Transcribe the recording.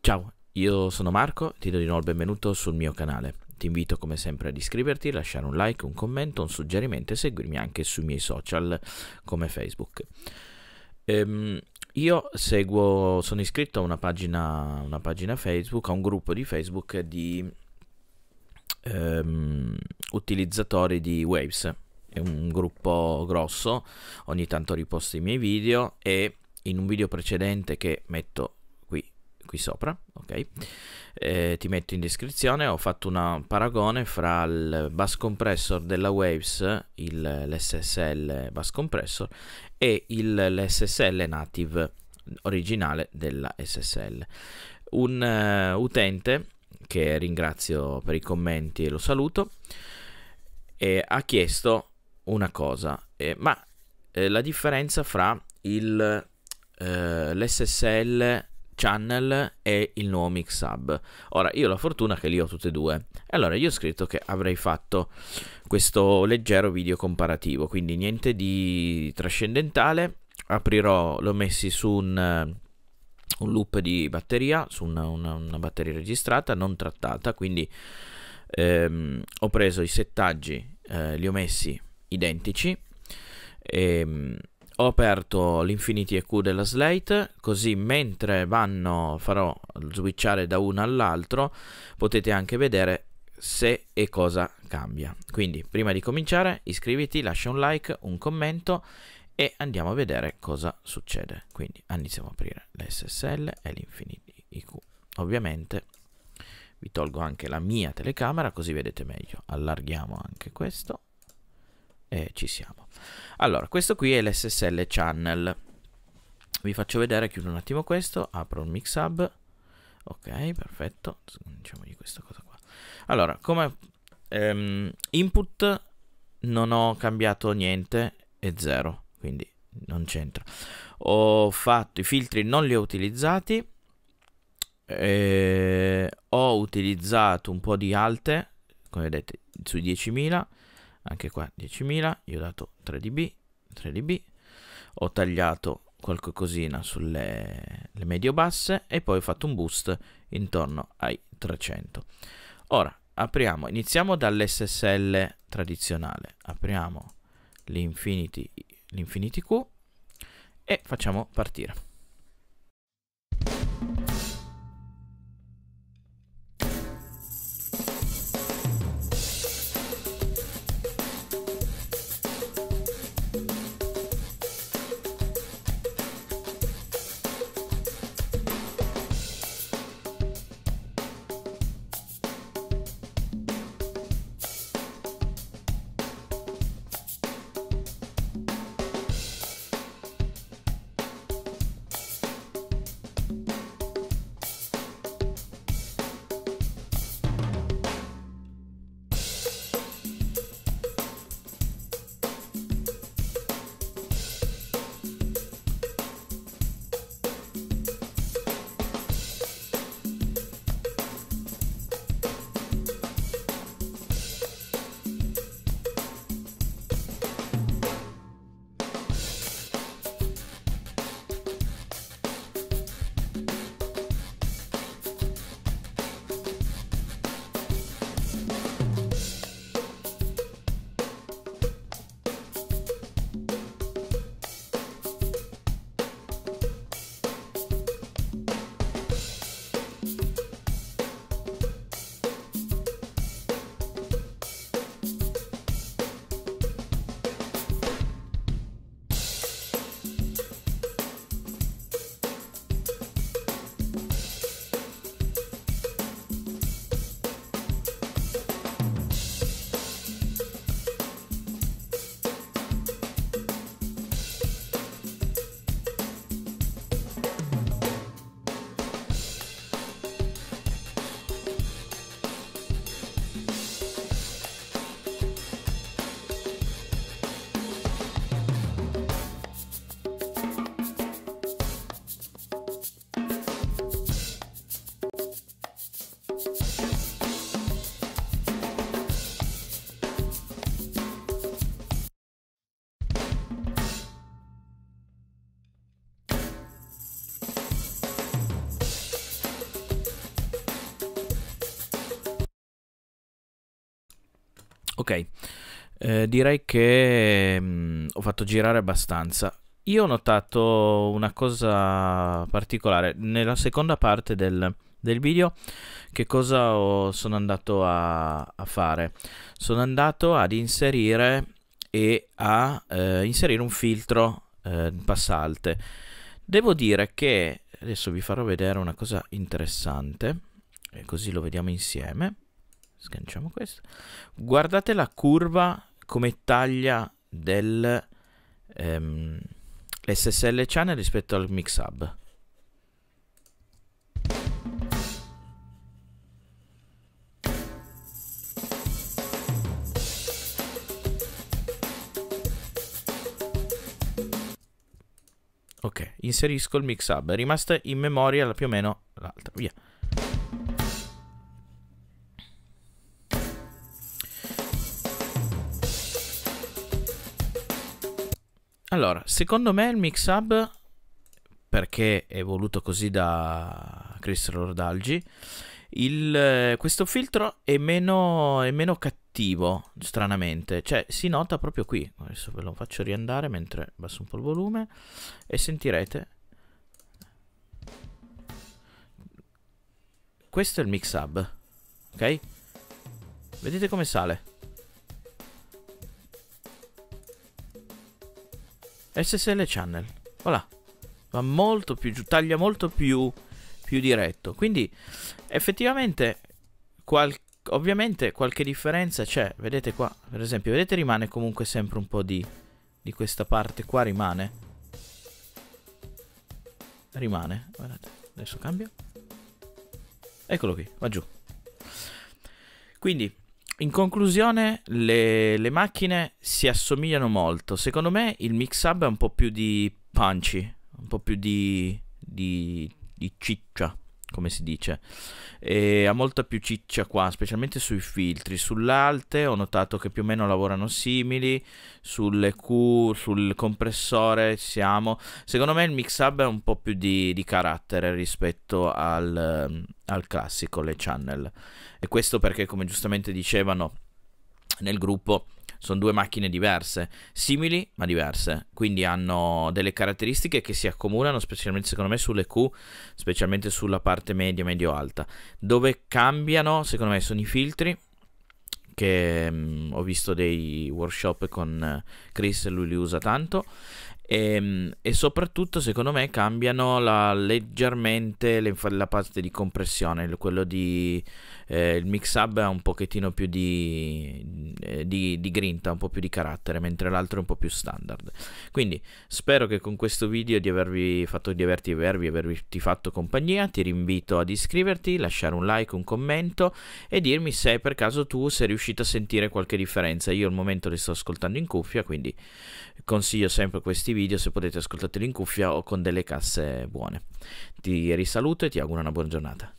Ciao, io sono Marco, ti do di nuovo il benvenuto sul mio canale. Ti invito come sempre ad iscriverti, lasciare un like, un commento, un suggerimento e seguirmi anche sui miei social come Facebook. Ehm, io seguo, sono iscritto a una pagina, una pagina Facebook, a un gruppo di Facebook di ehm, utilizzatori di Waves. È un gruppo grosso, ogni tanto riposto i miei video e in un video precedente che metto qui, qui sopra, ok? Eh, ti metto in descrizione, ho fatto un paragone fra il bus compressor della Waves, l'SSL bus compressor, e l'SSL native originale della SSL. Un uh, utente che ringrazio per i commenti e lo saluto, e ha chiesto una cosa, eh, ma eh, la differenza fra il, eh, l'SSL channel e il nuovo mix hub. Ora, io ho la fortuna che li ho tutte e due. Allora, io ho scritto che avrei fatto questo leggero video comparativo, quindi niente di trascendentale. Aprirò, l'ho messi su un un loop di batteria su una, una, una batteria registrata non trattata quindi ehm, ho preso i settaggi eh, li ho messi identici ehm, ho aperto l'Infinity EQ della Slate così mentre vanno farò switchare da uno all'altro potete anche vedere se e cosa cambia. Quindi prima di cominciare iscriviti lascia un like un commento e andiamo a vedere cosa succede. Quindi iniziamo a aprire l'SSL e l'Infinity IQ. Ovviamente vi tolgo anche la mia telecamera così vedete meglio. Allarghiamo anche questo e ci siamo. Allora, questo qui è l'SSL channel. Vi faccio vedere, chiudo un attimo questo, apro il mix. Ok, perfetto. Diciamogli questa cosa qua. Allora, come ehm, input non ho cambiato niente, è zero quindi non c'entra. Ho fatto i filtri, non li ho utilizzati. Eh, ho utilizzato un po' di alte, come vedete, sui 10.000, anche qua 10.000, io ho dato 3 dB, 3 dB, ho tagliato qualche cosina sulle medio basse e poi ho fatto un boost intorno ai 300. Ora, apriamo, iniziamo dall'SSL tradizionale, apriamo l'Infinity l'Infinity Q e facciamo partire. Ok, eh, direi che mh, mm, ho fatto girare abbastanza. Io ho notato una cosa particolare nella seconda parte del, del video. Che cosa ho, sono andato a, a, fare? Sono andato ad inserire e a eh, inserire un filtro eh, passalte. Devo dire che adesso vi farò vedere una cosa interessante, così lo vediamo insieme. Sganciamo questo. Guardate la curva come taglia del ehm, SSL channel rispetto al mix hub. Ok, inserisco il mix hub. È rimasta in memoria più o meno l'altra. Via. Allora, secondo me il mix hub, perché è voluto così da Chris Rordalgi, il, questo filtro è meno, è meno cattivo, stranamente. Cioè, si nota proprio qui. Adesso ve lo faccio riandare mentre basso un po' il volume e sentirete. Questo è il mix hub, ok? Vedete come sale? SSL channel, voilà. Va molto più giù, taglia molto più, più diretto. Quindi effettivamente qual ovviamente qualche differenza c'è. Vedete qua, per esempio, vedete rimane comunque sempre un po' di, di questa parte qua rimane. Rimane, guardate, adesso cambia. Eccolo qui, va giù. Quindi, in conclusione, le, le, macchine si assomigliano molto. Secondo me il mix up è un po' più di punchy, un po' più di, di, di ciccia come si dice, e ha molta più ciccia qua, specialmente sui filtri. Sull'alte ho notato che più o meno lavorano simili, sulle Q, sul compressore siamo. Secondo me il mix up è un po' più di, di carattere rispetto al, al classico, le channel. E questo perché, come giustamente dicevano nel gruppo, sono due macchine diverse, simili ma diverse, quindi hanno delle caratteristiche che si accomunano, specialmente secondo me sulle Q, specialmente sulla parte media, medio-alta. Dove cambiano, secondo me, sono i filtri, che mh, mm, ho visto dei workshop con Chris, lui li usa tanto, e, ehm, e, soprattutto secondo me cambiano la, leggermente le, la parte di compressione, quello di eh, il mix up ha un pochettino più di, eh, di, di, grinta, un po' più di carattere, mentre l'altro è un po' più standard. Quindi spero che con questo video di avervi fatto divertirvi, avervi fatto compagnia, ti rinvito ad iscriverti, lasciare un like, un commento e dirmi se per caso tu sei riuscito a sentire qualche differenza. Io al momento li sto ascoltando in cuffia, quindi consiglio sempre questi video se potete ascoltarli in cuffia o con delle casse buone. Ti risaluto e ti auguro una buona giornata.